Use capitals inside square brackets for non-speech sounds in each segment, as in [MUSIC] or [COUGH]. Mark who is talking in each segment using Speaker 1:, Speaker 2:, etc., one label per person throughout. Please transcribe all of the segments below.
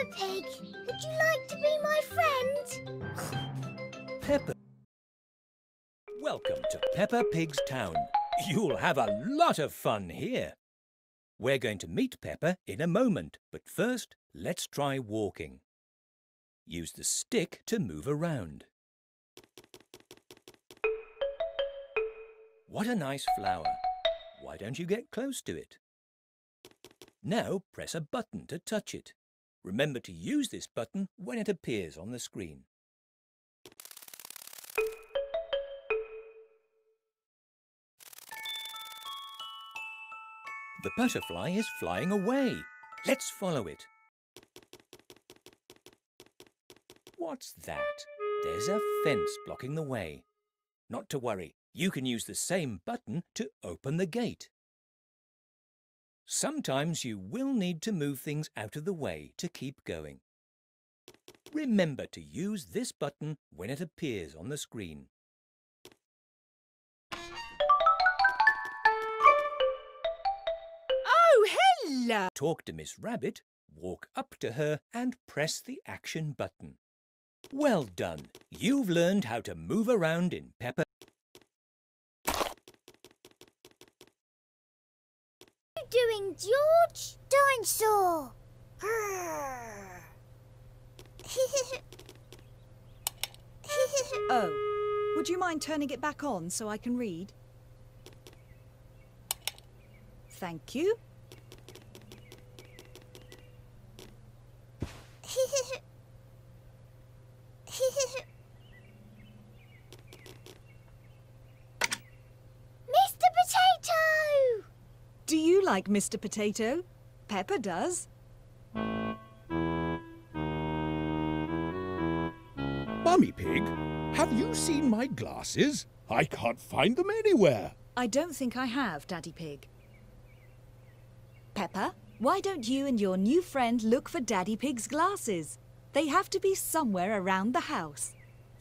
Speaker 1: Peppa Pig. Would you like to be my friend?
Speaker 2: Peppa. Welcome to Peppa Pig's town. You'll have a lot of fun here. We're going to meet Peppa in a moment, but first, let's try walking. Use the stick to move around. What a nice flower. Why don't you get close to it? Now press a button to touch it. Remember to use this button when it appears on the screen. The butterfly is flying away. Let's follow it. What's that? There's a fence blocking the way. Not to worry, you can use the same button to open the gate. Sometimes you will need to move things out of the way to keep going. Remember to use this button when it appears on the screen.
Speaker 3: Oh, hello!
Speaker 2: Talk to Miss Rabbit, walk up to her and press the action button. Well done! You've learned how to move around in Peppa.
Speaker 1: What are you doing, George? Dinosaur. [LAUGHS]
Speaker 3: Oh, would you mind turning it back on so I can read? Thank you.
Speaker 1: Mr. Potato!
Speaker 3: Do you like Mr. Potato? Peppa does.
Speaker 4: Mummy Pig, have you seen my glasses? I can't find them anywhere.
Speaker 3: I don't think I have, Daddy Pig. Peppa, why don't you and your new friend look for Daddy Pig's glasses? They have to be somewhere around the house.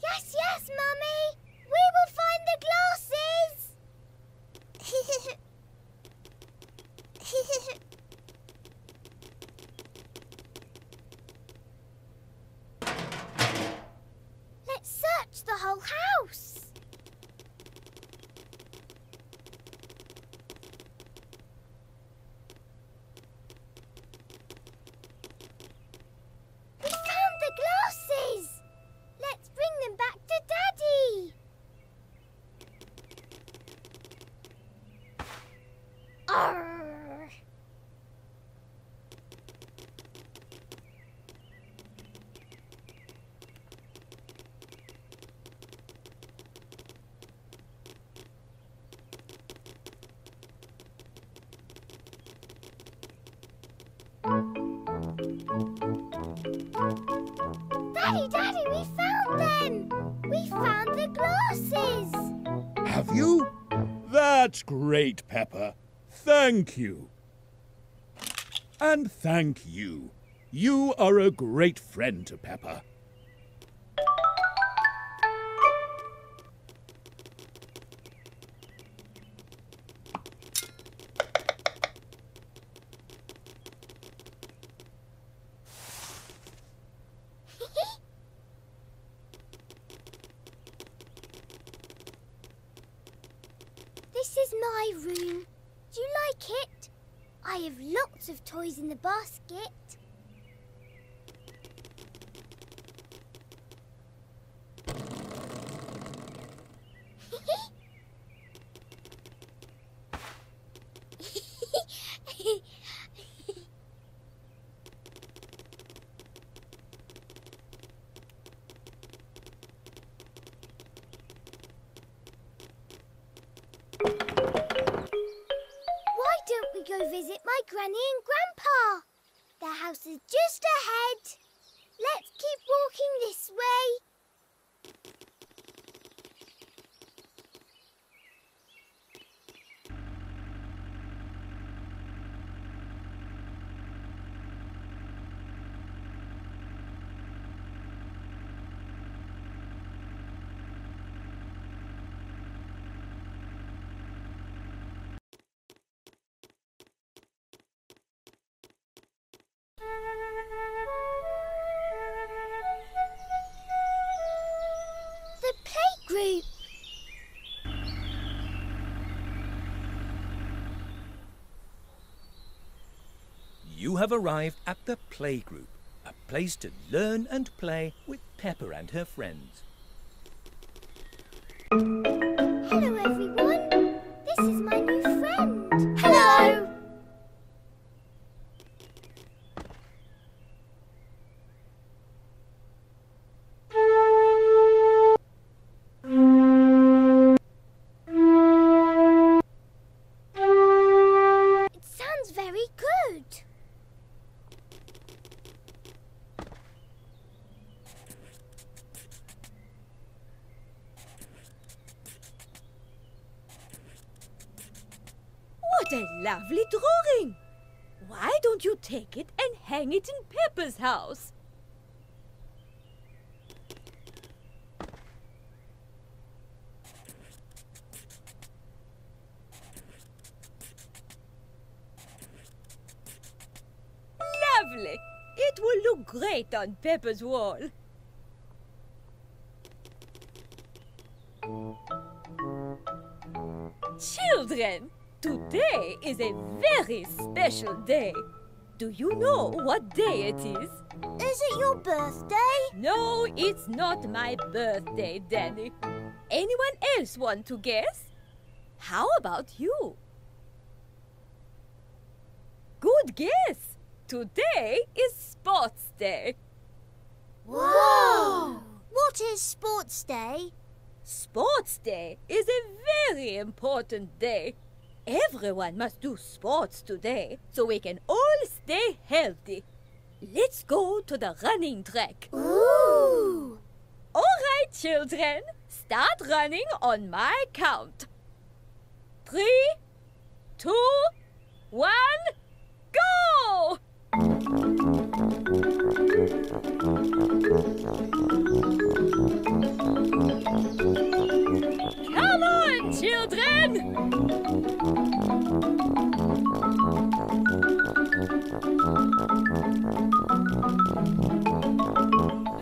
Speaker 1: Yes, yes, Mummy. We will find the glasses. [LAUGHS] Hehehe [LAUGHS] Daddy, Daddy, we found them! We found the glasses!
Speaker 4: Have you? That's great, Peppa. Thank you. And thank you. You are a great friend to Peppa.
Speaker 1: I have lots of toys in the basket. Granny and grandpa? Their house is just ahead. Let's keep walking this way.
Speaker 2: Have arrived at the playgroup, a place to learn and play with Peppa and her friends.
Speaker 5: What a lovely drawing! Why don't you take it and hang it in Peppa's house? Lovely! It will look great on Peppa's wall. Children, today is a very special day. Do you know what day it is?
Speaker 1: Is it your birthday?
Speaker 5: No, it's not my birthday, Danny. Anyone else want to guess? How about you? Good guess. Today is Sports Day.
Speaker 1: Whoa! What is Sports Day?
Speaker 5: Sports Day is a very important day. Everyone must do sports today so we can all stay healthy. Let's go to the running track.
Speaker 1: Ooh!
Speaker 5: All right, children, start running on my count. Three, two, one, go!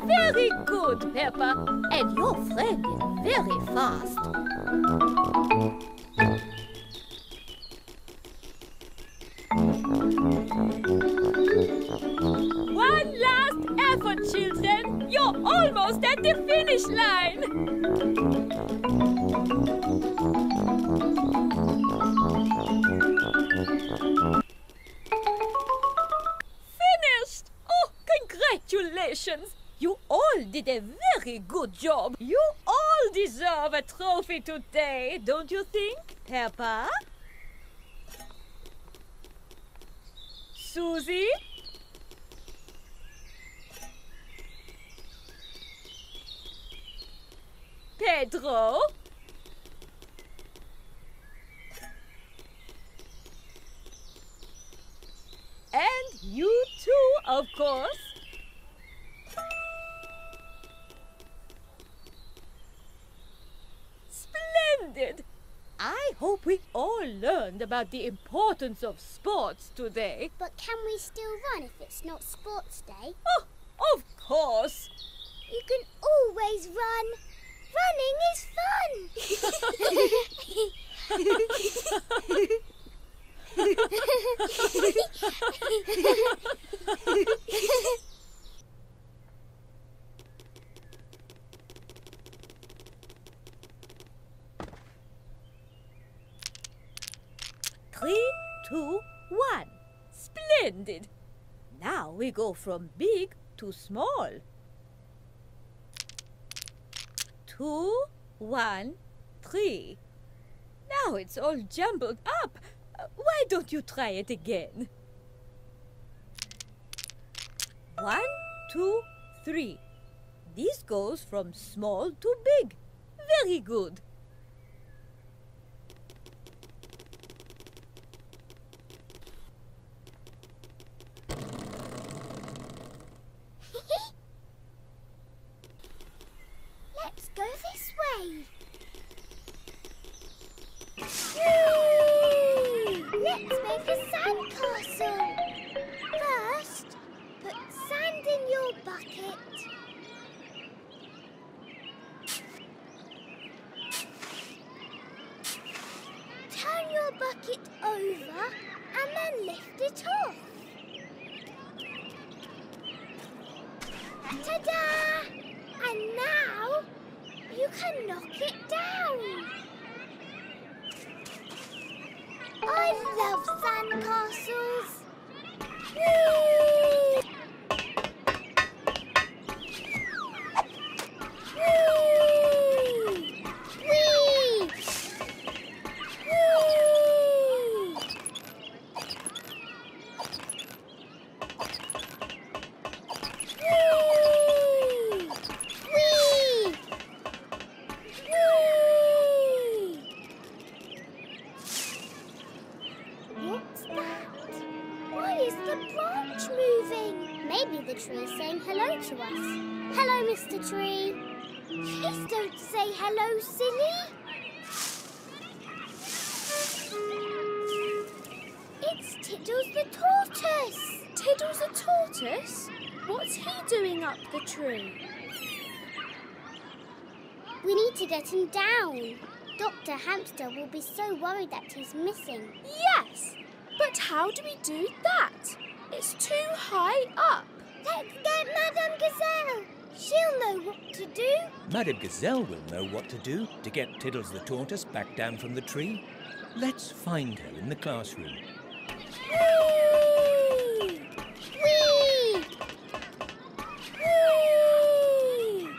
Speaker 5: Very good, Peppa. And your friend is very fast. One last effort, children. You're almost at the finish line. Did a very good job. You all deserve a trophy today, don't you think, Peppa? Susie? Pedro? And you too, of course. Splendid! I hope we all about the importance of sports today.
Speaker 1: But can we still run if it's not Sports Day?
Speaker 5: Oh, of course!
Speaker 1: You can always run. Running is fun. [LAUGHS] [LAUGHS] [LAUGHS]
Speaker 5: Three, two, one. Splendid! Now we go from big to small. Two, one, three. Now it's all jumbled up. Why don't you try it again? One, two, three. This goes from small to big. Very good.
Speaker 1: Let's make a sandcastle. First, put sand in your bucket. Turn your bucket over and then lift it off. Ta-da! And now you can knock it down. I love sandcastles. Whee! What's
Speaker 6: he doing up the tree?
Speaker 1: We need to get him down. Dr. Hamster will be so worried that he's missing.
Speaker 6: Yes, but how do we do that? It's too high up.
Speaker 1: Let's get Madame Gazelle. She'll know what to do.
Speaker 2: Madame Gazelle will know what to do to get Tiddles the tortoise back down from the tree. Let's find her in the classroom.
Speaker 1: Whee! Whee! Whee!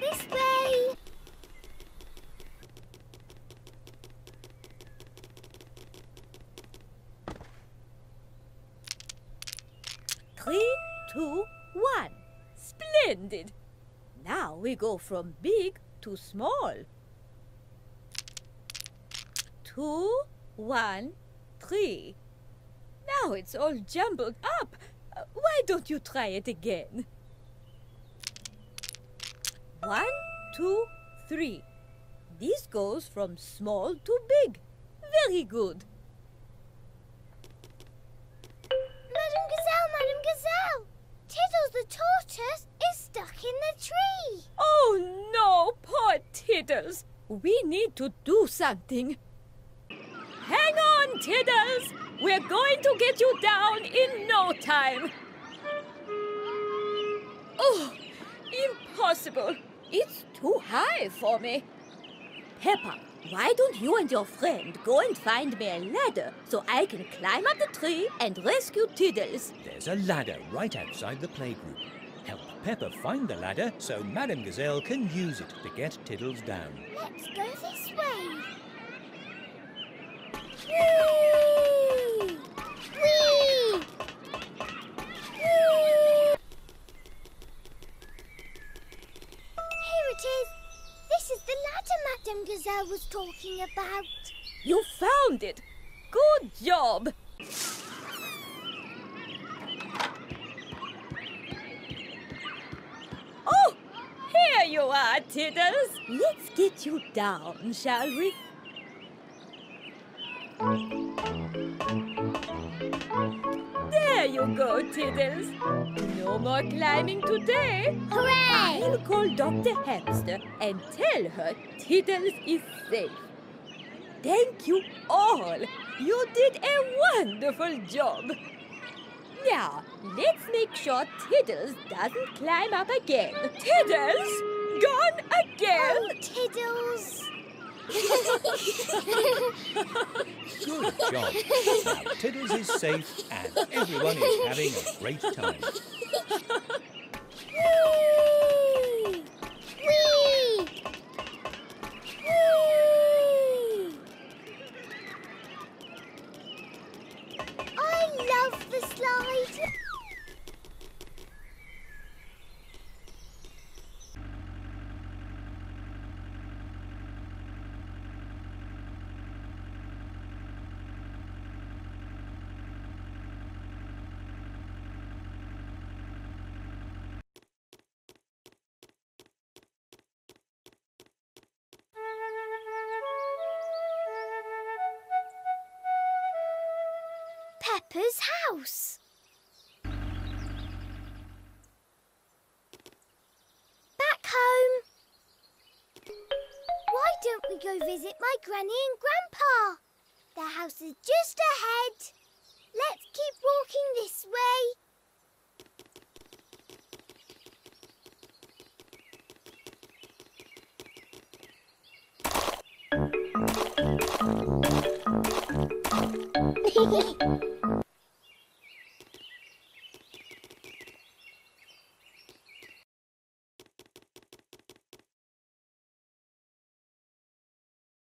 Speaker 1: This way.
Speaker 5: Three, two, one. Splendid. Now we go from big to small. Two, one, three. Now it's all jumbled up. Uh, Why don't you try it again? One, two, three. This goes from small to big. Very good.
Speaker 1: Madam Gazelle, Madam Gazelle. Tiddles the tortoise is stuck in the tree.
Speaker 5: Oh no, poor Tiddles. We need to do something. Hang on, Tiddles. We're going to get you down in no time. Oh, impossible. It's too high for me. Peppa, why don't you and your friend go and find me a ladder so I can climb up the tree and rescue Tiddles?
Speaker 2: There's a ladder right outside the playgroup. Help Peppa find the ladder so Madame Gazelle can use it to get Tiddles down.
Speaker 1: Let's go this way. Whee! Talking about.
Speaker 5: You found it. Good job. Oh, here you are, Tiddles. Let's get you down, shall we? There you go, Tiddles. No more climbing today.
Speaker 1: Hooray!
Speaker 5: I'll call Dr. Hamster and tell her Tiddles is safe. Thank you all. You did a wonderful job. Now, let's make sure Tiddles doesn't climb up again. Tiddles? Gone again?
Speaker 1: Oh, Tiddles.
Speaker 2: Good job. Now Tiddles is safe and everyone is having a great time.
Speaker 1: Peppa's house. Back home. Why don't we go visit my granny and grandpa? Their house is just ahead. Let's keep walking this way. Hehehe [LAUGHS]